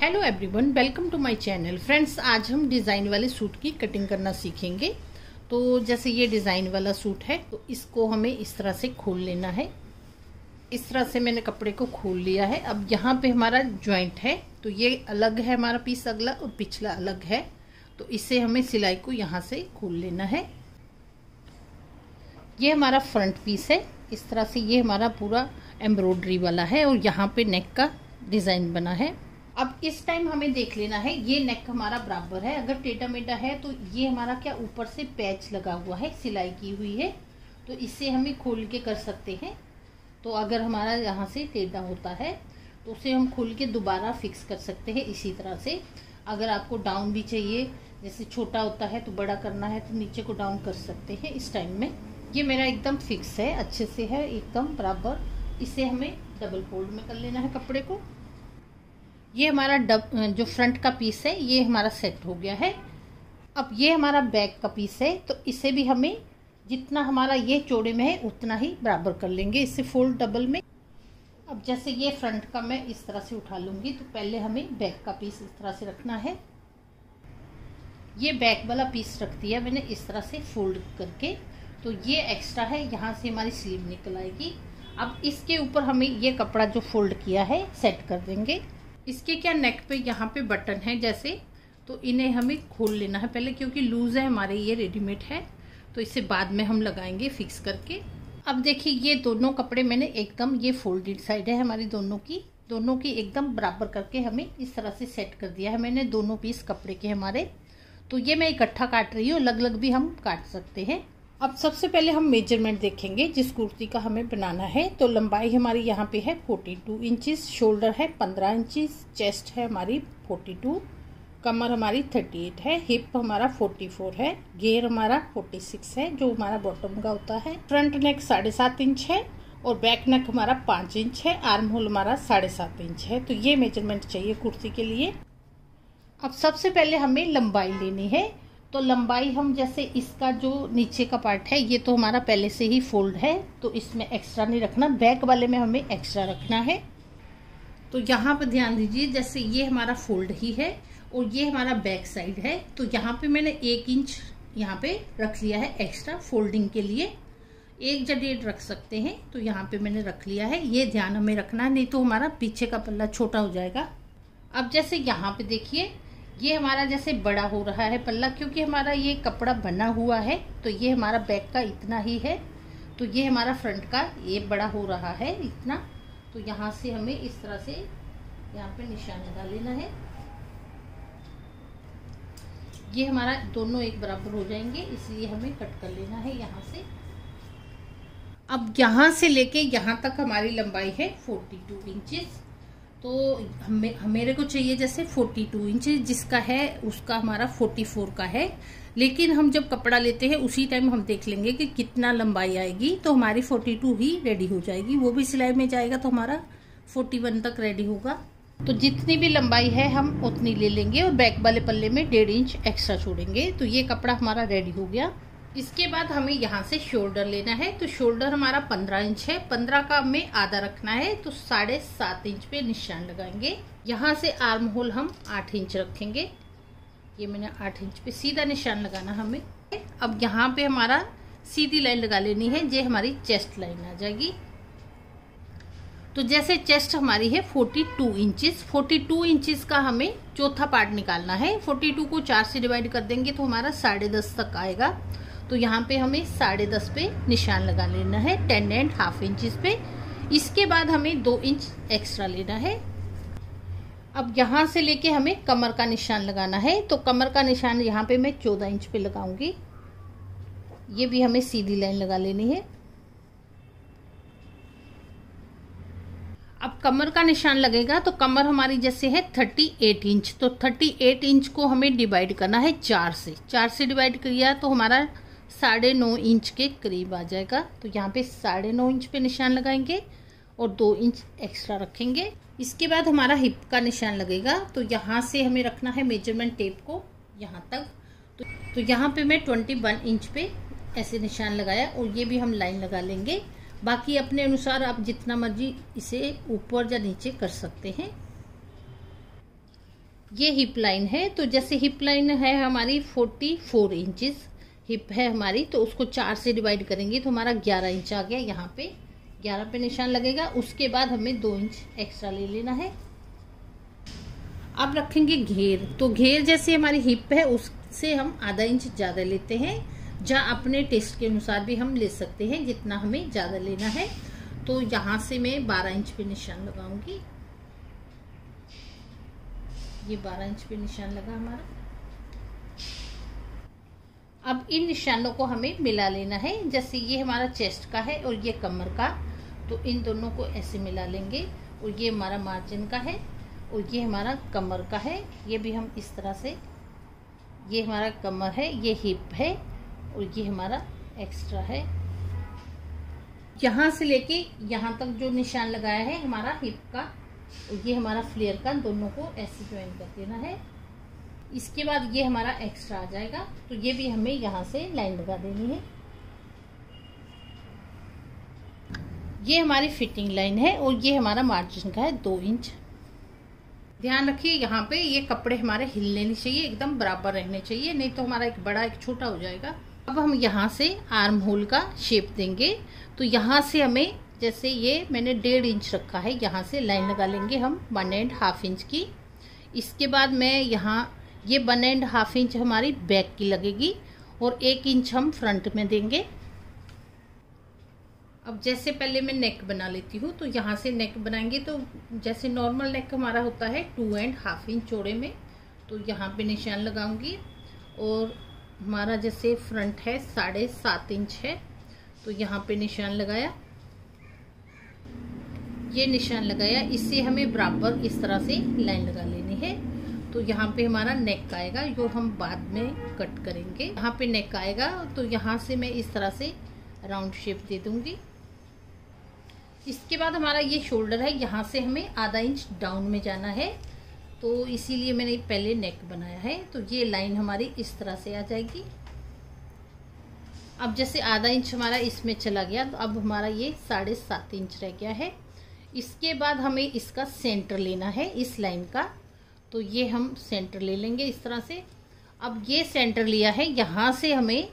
Hello everyone welcome to my channel friends आज हम design वाले सूट की कटिंग करना सीखेंगे। तो जैसे ये डिज़ाइन वाला सूट है तो इसको हमें इस तरह से खोल लेना है। इस तरह से मैंने कपड़े को खोल लिया है। अब यहाँ पे हमारा ज्वाइंट है तो ये अलग है हमारा पीस अगला और पिछला अलग है। तो इसे हमें सिलाई को यहाँ से खोल लेना है। ये हमारा फ्रंट पीस है। इस तरह से ये हमारा पूरा एम्ब्रॉयडरी वाला है और यहाँ पे नेक का डिज़ाइन बना है। अब इस टाइम हमें देख लेना है, ये नेक हमारा बराबर है, अगर टेढ़ा मेढ़ा है तो ये हमारा क्या ऊपर से पैच लगा हुआ है, सिलाई की हुई है तो इसे हमें खोल के कर सकते हैं। तो अगर हमारा यहाँ से टेढ़ा होता है तो उसे हम खोल के दोबारा फिक्स कर सकते हैं इसी तरह से। अगर आपको डाउन भी चाहिए, जैसे छोटा होता है तो बड़ा करना है तो नीचे को डाउन कर सकते हैं इस टाइम में। ये मेरा एकदम फिक्स है, अच्छे से है, एकदम बराबर। इसे हमें डबल फोल्ड में कर लेना है कपड़े को। ये हमारा डब, जो फ्रंट का पीस है, ये हमारा सेट हो गया है। अब ये हमारा बैक का पीस है तो इसे भी हमें जितना हमारा ये चौड़े में है, उतना ही बराबर कर लेंगे इससे फोल्ड डबल में। अब जैसे ये फ्रंट का मैं इस तरह से उठा लूँगी तो पहले हमें बैक का पीस इस तरह से रखना है। ये बैक वाला पीस रख दिया मैंने इस तरह से फोल्ड करके तो ये एक्स्ट्रा है, यहाँ से हमारी स्लीव निकल आएगी। अब इसके ऊपर हमें ये कपड़ा जो फोल्ड किया है सेट कर देंगे। इसके क्या नेक पे यहाँ पे बटन है जैसे? तो इन्हें हमें खोल लेना है पहले क्योंकि लूज़ है, हमारे ये रेडीमेड है। तो इसे बाद में हम लगाएँगे फिक्स करके। अब देखिए, ये दोनों कपड़े मैंने एकदम ये फोल्डेड साइड है हमारी दोनों की। दोनों की एकदम बराबर करके हमें इस तरह से सेट कर दिया है मैंने, दोनों पीस कपड़े के हमारे। तो ये मैं इकट्ठा काट रही हूँ अलग अलग भी हम काट सकते हैं। अब सबसे पहले हम मेज़रमेंट देखेंगे, जिस कुर्ती का हमें बनाना है। तो लंबाई हमारी यहाँ पे है 42 इंचेस शोल्डर है 15 इंचेस चेस्ट है हमारी 42 कमर हमारी 38 है हिप हमारा 44 है गेयर हमारा 46 है, जो हमारा बॉटम का होता है। फ्रंट नेक साढ़े सात इंच है और बैक नेक हमारा पाँच इंच है आर्म होल हमारा साढ़े सात इंच है। तो ये मेज़रमेंट चाहिए कुर्ती के लिए। अब सबसे पहले हमें लंबाई लेनी है। तो लंबाई हम जैसे इसका जो नीचे का पार्ट है, ये तो हमारा पहले से ही फोल्ड है तो इसमें एक्स्ट्रा नहीं रखना। बैक वाले में हमें एक्स्ट्रा रखना है। तो यहाँ पर ध्यान दीजिए, जैसे ये हमारा फोल्ड ही है और ये हमारा बैक साइड है तो यहाँ पे मैंने एक इंच यहाँ पे रख लिया है एक्स्ट्रा फोल्डिंग के लिए। एक जडेड रख सकते हैं तो यहाँ पे मैंने रख लिया है। ये ध्यान हमें रखना है, नहीं तो हमारा पीछे का पल्ला छोटा हो जाएगा। अब जैसे यहाँ पे देखिए ये हमारा जैसे बड़ा हो रहा है पल्ला, क्योंकि हमारा ये कपड़ा बना हुआ है तो ये हमारा बैक का इतना ही है तो ये हमारा फ्रंट का ये बड़ा हो रहा है इतना तो यहाँ से हमें इस तरह से यहाँ पे निशान लगा लेना है। ये हमारा दोनों एक बराबर हो जाएँगे, इसलिए हमें कट कर लेना है यहाँ से। अब यहाँ से लेके यहाँ तक हमारी लंबाई है 42 इंचेस तो हमें मेरे को चाहिए जैसे 42 इंच जिसका है, उसका हमारा 44 का है। लेकिन हम जब कपड़ा लेते हैं, उसी टाइम हम देख लेंगे कि कितना लंबाई आएगी तो हमारी 42 ही रेडी हो जाएगी। वो भी सिलाई में जाएगा तो हमारा 41 तक रेडी होगा। तो जितनी भी लंबाई है, हम उतनी ले लेंगे और बैक वाले पल्ले में डेढ़ इंच एक्स्ट्रा छोड़ेंगे। तो ये कपड़ा हमारा रेडी हो गया। इसके बाद हमें यहाँ से शोल्डर लेना है। तो शोल्डर हमारा पंद्रह इंच है। पंद्रह का हमें आधा रखना है। तो साढ़े सात इंच पे निशान लगाएँगे। यहाँ से आर्म होल हम आठ इंच रखेंगे। ये मैंने आठ इंच पे सीधा निशान लगाना हमें। अब यहाँ पे हमारा सीधी लाइन लगा लेनी है। ये हमारी चेस्ट लाइन आ जाएगी। तो जैसे चेस्ट हमारी है 42 इंचेस 42 इंचेस का हमें चौथा पार्ट निकालना है। 42 को चार से डिवाइड कर देंगे तो हमारा साढ़े दस तक आएगा। तो यहाँ पे हमें साढ़े दस पे निशान लगा लेना है टेन एंड हाफ़ इंच पे। इसके बाद हमें दो इंच एक्स्ट्रा लेना है। अब यहाँ से लेके हमें कमर का निशान लगाना है तो कमर का निशान यहाँ पे मैं चौदह इंच पे लगाऊँगी। ये भी हमें सीधी लाइन लगा लेनी है। अब कमर का निशान लगेगा तो कमर हमारी जैसे है थर्टी एट इंच तो थर्टी एट इंच को हमें डिवाइड करना है चार से। चार से डिवाइड किया तो हमारा साढ़े नौ इंच के करीब आ जाएगा। तो यहाँ पे साढ़े नौ इंच पे निशान लगाएँगे और दो इंच एक्स्ट्रा रखेंगे। इसके बाद हमारा हिप का निशान लगेगा। तो यहाँ से हमें रखना है मेज़रमेंट टेप को यहाँ तक। तो, तो यहाँ पे मैं ट्वेंटी वन इंच पे ऐसे निशान लगाया और ये भी हम लाइन लगा लेंगे। बाकी अपने अनुसार आप जितना मर्ज़ी इसे ऊपर या नीचे कर सकते हैं। ये हिप लाइन है। तो जैसे हिप लाइन है हमारी फोर्टी फोर इंचज हिप है हमारी तो उसको चार से डिवाइड करेंगे तो हमारा ग्यारह इंच आ गया यहाँ पे। ग्यारह पे निशान लगेगा, उसके बाद हमें दो इंच एक्स्ट्रा ले लेना है। अब रखेंगे घेर। तो घेर जैसे हमारी हिप है, उससे हम आधा इंच ज़्यादा लेते हैं या अपने टेस्ट के अनुसार भी हम ले सकते हैं, जितना हमें ज़्यादा लेना है। तो यहाँ से मैं 12 इंच पे निशान लगाऊँगी। ये 12 इंच पे निशान लगा हमारा। अब इन निशानों को हमें मिला लेना है। जैसे ये हमारा चेस्ट का है और ये कमर का तो इन दोनों को ऐसे मिला लेंगे और ये हमारा मार्जिन का है और ये हमारा कमर का है। ये भी हम इस तरह से, ये हमारा कमर है, ये हिप है और ये हमारा एक्स्ट्रा है। यहाँ से लेके यहाँ तक जो निशान लगाया है हमारा हिप का, और ये हमारा फ्लेयर का, दोनों को ऐसे ज्वाइन कर देना है। इसके बाद ये हमारा एक्स्ट्रा आ जाएगा तो ये भी हमें यहाँ से लाइन लगा देनी है। ये हमारी फिटिंग लाइन है और ये हमारा मार्जिन का है दो इंच ध्यान रखिए, यहाँ पे ये कपड़े हमारे हिलने नहीं चाहिए, एकदम बराबर रहने चाहिए, नहीं तो हमारा एक बड़ा, एक छोटा हो जाएगा। अब हम यहाँ से आर्म होल का शेप देंगे तो यहाँ से हमें, जैसे ये मैंने डेढ़ इंच रखा है, यहाँ से लाइन लगा लेंगे हम वन एंड हाफ़ इंच की। इसके बाद मैं यहाँ ये वन एंड हाफ़ इंच हमारी बैक की लगेगी और एक इंच हम फ्रंट में देंगे। अब जैसे पहले मैं नेक बना लेती हूँ तो यहाँ से नेक बनाएँगे तो जैसे नॉर्मल नेक हमारा होता है टू एंड हाफ़ इंच चौड़े में तो यहाँ पे निशान लगाऊँगी और हमारा जैसे फ्रंट है साढ़े सात इंच है तो यहाँ पे निशान लगाया। ये निशान लगाया, इससे हमें बराबर इस तरह से लाइन लगा लेनी है। तो यहाँ पे हमारा नेक आएगा, जो हम बाद में कट करेंगे। यहाँ पे नेक आएगा तो यहाँ से मैं इस तरह से राउंड शेप दे दूँगी। इसके बाद हमारा ये शोल्डर है, यहाँ से हमें आधा इंच डाउन में जाना है। तो इसीलिए मैंने पहले नेक बनाया है। तो ये लाइन हमारी इस तरह से आ जाएगी। अब जैसे आधा इंच हमारा इसमें चला गया तो अब हमारा ये साढ़े सात इंच रह गया है। इसके बाद हमें इसका सेंटर लेना है, इस लाइन का। तो ये हम सेंटर ले लेंगे इस तरह से। अब ये सेंटर लिया है, यहाँ से हमें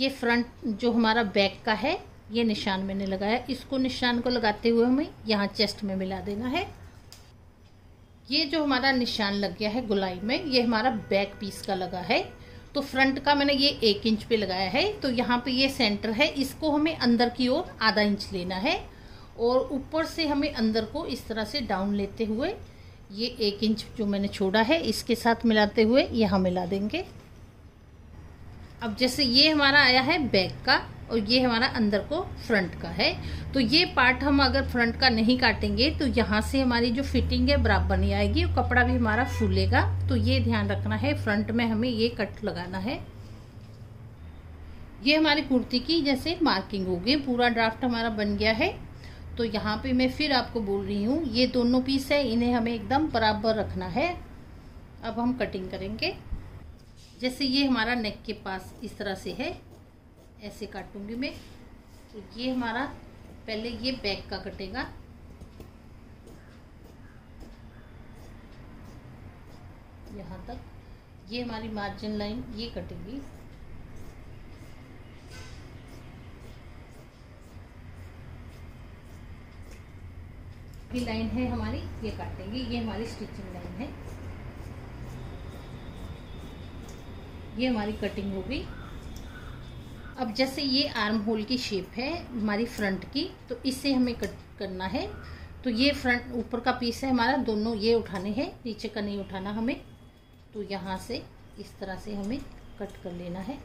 ये फ्रंट जो हमारा बैक का है, ये निशान मैंने लगाया। इसको निशान को लगाते हुए हमें यहाँ चेस्ट में मिला देना है। ये जो हमारा निशान लग गया है गुलाई में, ये हमारा बैक पीस का लगा है। तो फ्रंट का मैंने ये एक इंच पे लगाया है। तो यहाँ पे ये सेंटर है, इसको हमें अंदर की ओर आधा इंच लेना है। और ऊपर से हमें अंदर को इस तरह से डाउन लेते हुए ये एक इंच जो मैंने छोड़ा है, इसके साथ मिलाते हुए यहाँ मिला देंगे। अब जैसे ये हमारा आया है बैक का, और ये हमारा अंदर को फ्रंट का है तो ये पार्ट हम अगर फ्रंट का नहीं काटेंगे तो यहाँ से हमारी जो फिटिंग है बराबर नहीं आएगी, और कपड़ा भी हमारा फूलेगा। तो ये ध्यान रखना है, फ्रंट में हमें ये कट लगाना है। ये हमारी कुर्ती की जैसे मार्किंग हो गई, पूरा ड्राफ्ट हमारा बन गया है। तो यहाँ पे मैं फिर आपको बोल रही हूँ, ये दोनों पीस है, इन्हें हमें एकदम बराबर रखना है। अब हम कटिंग करेंगे। जैसे ये हमारा नेक के पास इस तरह से है, ऐसे काटूँगी मैं। तो ये हमारा, पहले ये बैक का कटेगा। यहाँ तक। ये हमारी मार्जिन लाइन ये कटेगी। ये लाइन है हमारी, ये काटेंगे, ये हमारी स्टिचिंग लाइन है। ये हमारी कटिंग होगी अब जैसे ये आर्म होल की शेप है, हमारी फ्रंट की तो इससे हमें कट करना है। तो ये फ्रंट ऊपर का पीस है हमारा, दोनों ये उठाने हैं, नीचे का नहीं उठाना हमें। तो यहाँ से इस तरह से हमें कट कर लेना है।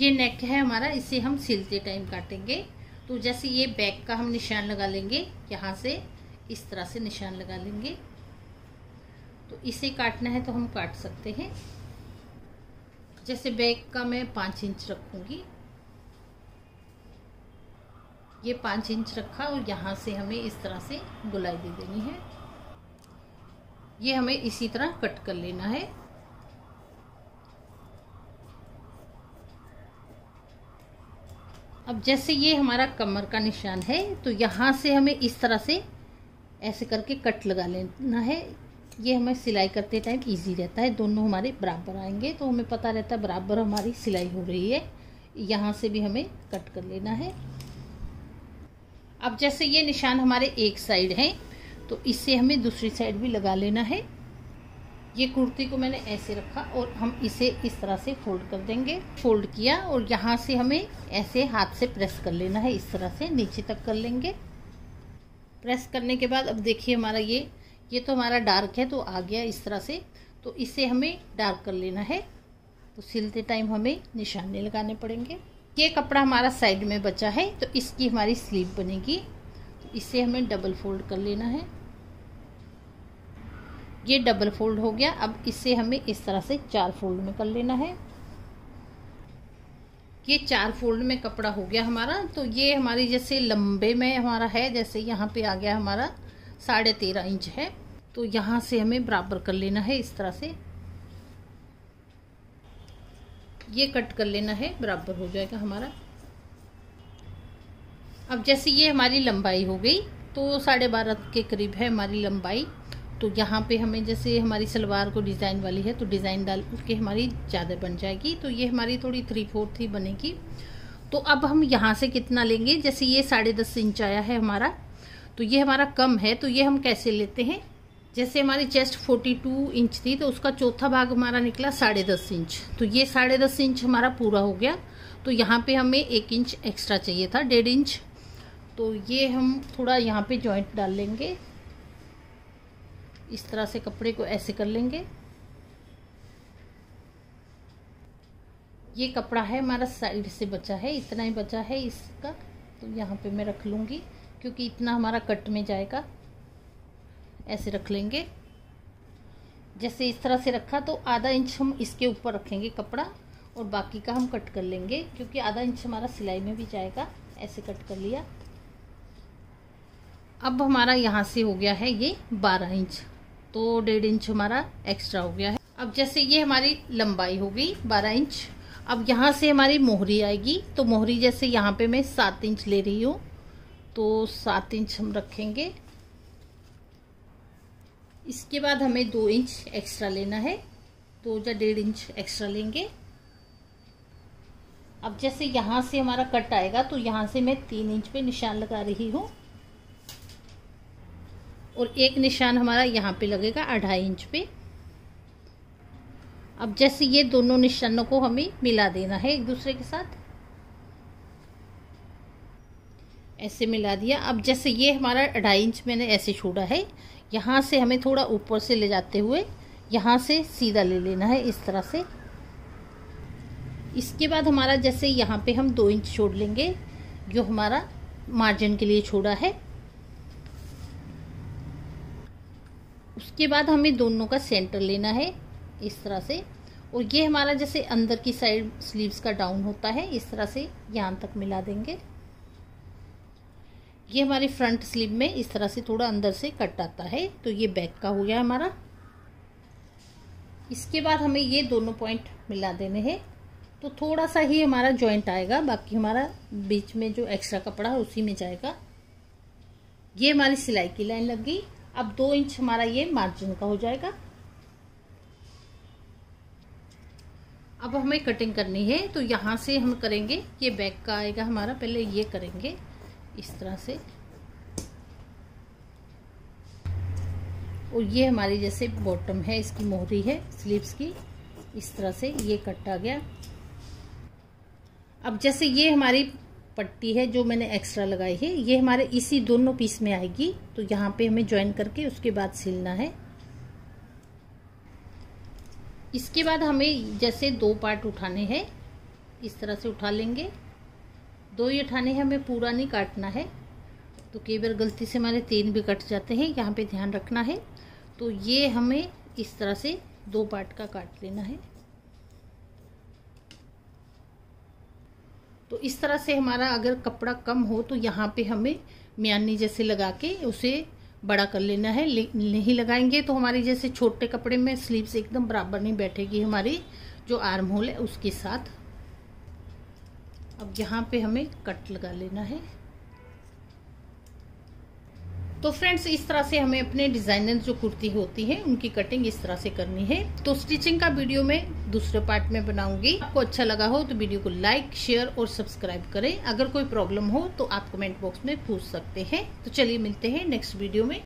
ये नेक है हमारा, इसे हम सिलते टाइम काटेंगे। तो जैसे ये बैक का हम निशान लगा लेंगे, यहाँ से इस तरह से निशान लगा लेंगे। तो इसे काटना है तो हम काट सकते हैं। जैसे बैक का मैं पाँच इंच रखूँगी। ये पाँच इंच रखा और यहाँ से हमें इस तरह से गुलाई दे देनी है। ये हमें इसी तरह कट कर लेना है। अब जैसे ये हमारा कमर का निशान है तो यहाँ से हमें इस तरह से ऐसे करके कट लगा लेना है। ये हमें सिलाई करते टाइम इजी रहता है। दोनों हमारे बराबर आएँगे तो हमें पता रहता है बराबर हमारी सिलाई हो रही है। यहाँ से भी हमें कट कर लेना है। अब जैसे ये निशान हमारे एक साइड हैं तो इससे हमें दूसरी साइड भी लगा लेना है। ये कुर्ती को मैंने ऐसे रखा और हम इसे इस तरह से फोल्ड कर देंगे। फोल्ड किया और यहाँ से हमें ऐसे हाथ से प्रेस कर लेना है, इस तरह से नीचे तक कर लेंगे। प्रेस करने के बाद अब देखिए हमारा ये ये तो हमारा डार्क है तो आ गया इस तरह से। तो इसे हमें डार्क कर लेना है। तो सिलते टाइम हमें निशाने लगाने पड़ेंगे। ये कपड़ा हमारा साइड में बचा है तो इसकी हमारी स्लीव बनेगी। तो इसे हमें डबल फोल्ड कर लेना है। ये डबल फोल्ड हो गया। अब इसे हमें इस तरह से चार फोल्ड में कर लेना है। ये चार फोल्ड में कपड़ा हो गया हमारा। तो ये हमारी जैसे लंबे में हमारा है, जैसे यहाँ पे आ गया हमारा साढ़े तेरह इंच है। तो यहाँ से हमें बराबर कर लेना है इस तरह से। ये कट कर लेना है, बराबर हो जाएगा हमारा। अब जैसे ये हमारी लंबाई हो गई तो साढ़े बारह के करीब है हमारी लंबाई। तो यहाँ पे हमें जैसे हमारी सलवार को डिज़ाइन वाली है तो डिज़ाइन डाल के हमारी ज़्यादा बन जाएगी। तो ये हमारी थोड़ी थ्री फोर्थ ही बनेगी। तो अब हम यहाँ से कितना लेंगे? जैसे ये साढ़े दस इंच आया है हमारा तो ये हमारा कम है तो ये हम कैसे लेते हैं? जैसे हमारी चेस्ट 42 इंच थी तो उसका चौथा भाग हमारा निकला साढ़े दस इंच। तो ये साढ़े दस इंच हमारा पूरा हो गया। तो यहाँ पे हमें एक इंच एक्स्ट्रा चाहिए था, डेढ़ इंच। तो ये हम थोड़ा यहाँ पे जॉइंट डाल लेंगे। इस तरह से कपड़े को ऐसे कर लेंगे। ये कपड़ा है, हमारा साइड से बचा है, इतना ही बचा है इसका। तो यहाँ पे मैं रख लूँगी, क्योंकि इतना हमारा कट में जाएगा। ऐसे रख लेंगे। जैसे इस तरह से रखा तो आधा इंच हम इसके ऊपर रखेंगे कपड़ा, और बाकी का हम कट कर लेंगे, क्योंकि आधा इंच हमारा सिलाई में भी जाएगा। ऐसे कट कर लिया। अब हमारा यहाँ से हो गया है ये बारह इंच। तो डेढ़ इंच हमारा एक्स्ट्रा हो गया है। अब जैसे ये हमारी लंबाई हो गई बारह इंच। अब यहाँ से हमारी मोहरी आएगी। तो मोहरी जैसे यहाँ पे मैं सात इंच ले रही हूँ। तो सात इंच हम रखेंगे। इसके बाद हमें दो इंच एक्स्ट्रा लेना है। दो या डेढ़ इंच एक्स्ट्रा लेंगे। अब जैसे यहाँ से हमारा कट आएगा तो यहाँ से मैं तीन इंच पे निशान लगा रही हूँ। और एक निशान हमारा यहाँ पे लगेगा अढ़ाई इंच पे। अब जैसे ये दोनों निशानों को हमें मिला देना है एक दूसरे के साथ। ऐसे मिला दिया। अब जैसे ये हमारा अढ़ाई इंच मैंने ऐसे छोड़ा है, यहाँ से हमें थोड़ा ऊपर से ले जाते हुए यहाँ से सीधा ले लेना है इस तरह से। इसके बाद हमारा जैसे यहाँ पे हम दो इंच छोड़ लेंगे, जो हमारा मार्जिन के लिए छोड़ा है। उसके बाद हमें दोनों का सेंटर लेना है, इस तरह से। और ये हमारा जैसे अंदर की साइड स्लीव्स का डाउन होता है, इस तरह से यहाँ तक मिला देंगे। ये हमारी फ्रंट स्लीव में इस तरह से थोड़ा अंदर से कट आता है तो ये बैक का हो गया हमारा। इसके बाद हमें ये दोनों पॉइंट मिला देने हैं। तो थोड़ा सा ही हमारा जॉइंट आएगा, बाकी हमारा बीच में जो एक्स्ट्रा कपड़ा है उसी में जाएगा। ये हमारी सिलाई की लाइन लग गई। अब दो इंच हमारा ये मार्जिन का हो जाएगा। अब हमें कटिंग करनी है तो यहाँ से हम करेंगे, ये बैक का आएगा हमारा, पहले ये करेंगे, इस तरह से। और ये हमारी जैसे बॉटम है, इसकी मोहरी है स्लीव्स की, इस तरह से ये कट गया। अब जैसे ये हमारी पट्टी है जो मैंने एक्स्ट्रा लगाई है, ये हमारे इसी दोनों पीस में आएगी। तो यहाँ पे हमें ज्वाइन करके उसके बाद सिलना है। इसके बाद हमें जैसे दो पार्ट उठाने हैं, इस तरह से उठा लेंगे। दो ही उठाने हैं, हमें पूरा नहीं काटना है। तो कई बार गलती से हमारे तीन भी कट जाते हैं, यहाँ पे ध्यान रखना है। तो ये हमें इस तरह से दो पार्ट का काट लेना है। तो इस तरह से हमारा अगर कपड़ा कम हो तो यहाँ पे हमें म्यानी जैसे लगा के उसे बड़ा कर लेना है। ले, नहीं लगाएँगे तो हमारी जैसे छोटे कपड़े में स्लीव्स एकदम बराबर नहीं बैठेगी हमारी जो आर्म होल है उसके साथ। अब यहाँ पे हमें कट लगा लेना है। तो फ्रेंड्स इस तरह से हमें अपने डिज़ाइनर जो कुर्ती होती है, उनकी कटिंग इस तरह से करनी है। तो स्टिचिंग का वीडियो में दूसरे पार्ट में बनाऊँगी। आपको अच्छा लगा हो तो वीडियो को लाइक शेयर और सब्सक्राइब करें। अगर कोई प्रॉब्लम हो तो आप कमेंट बॉक्स में पूछ सकते हैं। तो चलिए मिलते हैं नेक्स्ट वीडियो में।